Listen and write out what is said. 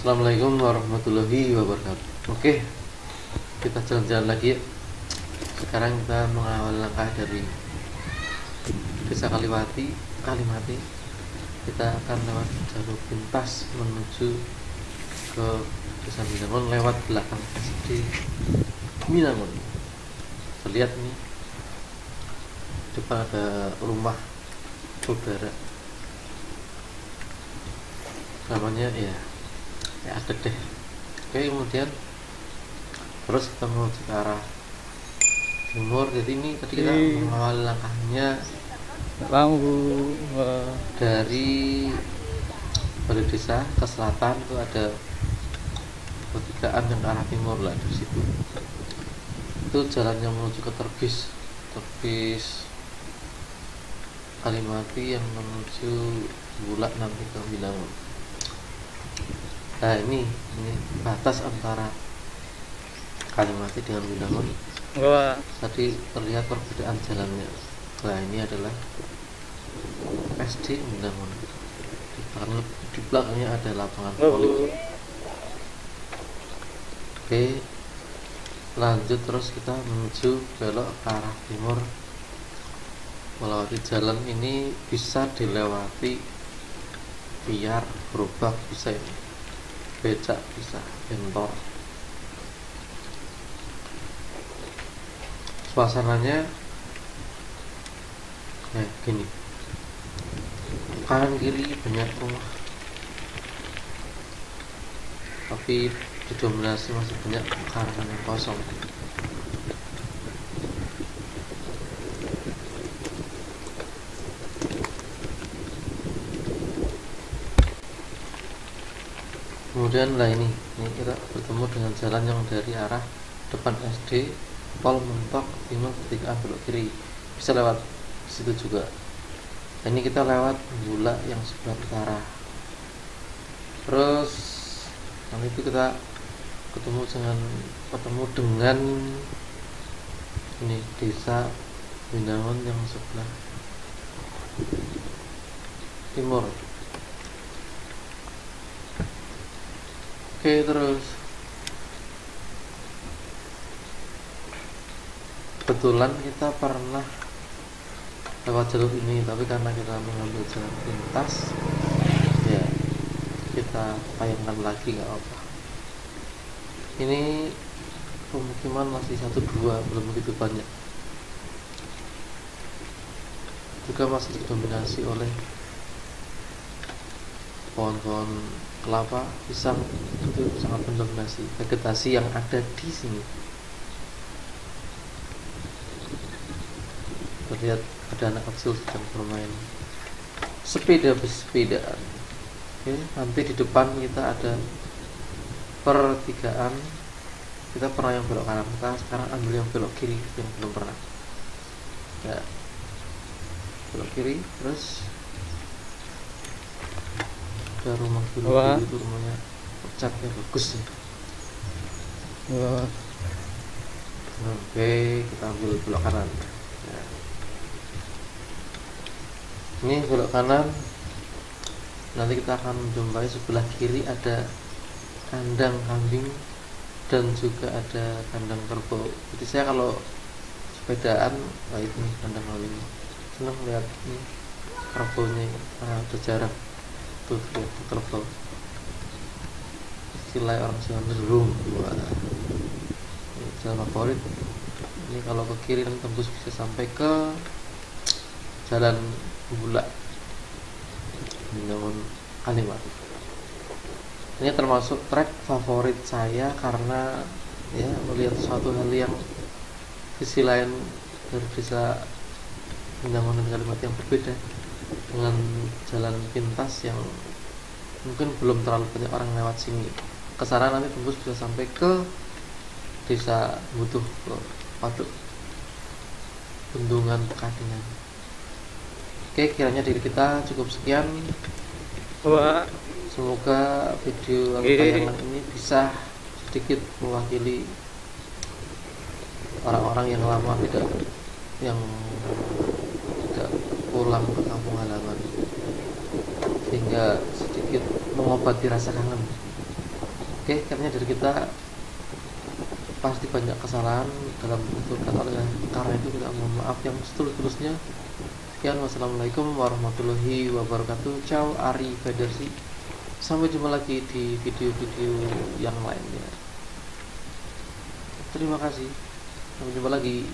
Assalamualaikum warahmatullahi wabarakatuh. Oke, kita jalan-jalan lagi ya. Sekarang kita mengawal langkah dari Desa Kaliwati, Kalimati. Kita akan lewat jalur pintas menuju ke Desa Minangun lewat belakang SD Minangun. Terlihat nih depan ada rumah saudara namanya ya ya ada deh. Oke kemudian terus kita menuju ke arah timur. Jadi ini tadi kita mengawali langkahnya lampu eh, dari balai desa ke selatan itu ada pertigaan yang ke arah timur lah dari situ. Itu jalan yang menuju ke terbis terbis Kalimati yang menuju Bulak nanti ke Binangun nah ini ini batas antara Kalimati dengan Binangun gua tadi terlihat perbedaan jalannya. Nah ini adalah SD Binangun di belakang di belakangnya ada lapangan Oh. voli oke lanjut terus kita menuju belok ke arah timur. Melewati jalan ini bisa dilewati biar gerobak bisa ini becak bisa bentor suasananya ya gini. Kanan kiri banyak rumah. Tapi didominasi masih banyak karangan kosong kemudian lah ini ini kita bertemu dengan jalan yang dari arah depan SD Pol mentok timur ketika belok kiri. Bisa lewat situ juga. Nah, ini kita lewat gula yang sebelah utara. Terus nanti itu kita ketemu dengan ketemu dengan ini desa Binangun yang sebelah timur oke terus. Kebetulan kita pernah lewat jalur ini tapi karena kita mengambil jalan pintas ya kita tayangkan lagi nggak apa ini pemukiman masih satu dua belum begitu banyak. Juga masih didominasi oleh pohon-pohon kelapa pisang itu sangat mendominasi vegetasi yang ada di sini. Terlihat ada anak kecil sedang bermain. Sepeda bersepedaan. Oke nanti di depan kita ada pertigaan. Kita pernah yang belok kanan kita sekarang ambil yang belok kiri yang belum pernah. Ya. Belok kiri terus ada rumah dulu Wah. itu rumahnya catnya bagus nih gua Oke, kita ambil belok kanan. Ya. Ini belok kanan. Nanti kita akan menjumpai sebelah kiri ada kandang kambing dan juga ada kandang kerbau. Jadi saya kalau sepedaan, wah itu nih kandang kambing. Senang lihat ini kerbaunya ini. Ah, udah jarang. Tuh, tuh kerbau. Istilah orang berung. Wah ini jalan favorit ini kalau ke kiri nanti tembus bisa sampai ke jalan Bulak Binangun Kalimati ini termasuk trek favorit saya karena ya melihat suatu hal yang sisi lain dari desa Binangun dan Kalimati yang berbeda dengan jalan pintas yang mungkin belum terlalu banyak orang lewat sini. Ke sana nanti tembus bisa sampai ke desa butuh ke waduk bendungan Pekadingan oke kiranya diri kita cukup sekian. Gua semoga video tayangan ini bisa sedikit mewakili orang-orang yang lama tidak yang tidak pulang. ke sehingga sedikit mengobati rasa kangen. Oke katanya dari kita pasti banyak kesalahan dalam bentuk kata karena itu kita mohon maaf yang setulus-tulusnya sekian wassalamualaikum warahmatullahi wabarakatuh. Ciao Ari Federsi. Sampai jumpa lagi di video-video yang lainnya. Terima kasih. Sampai jumpa lagi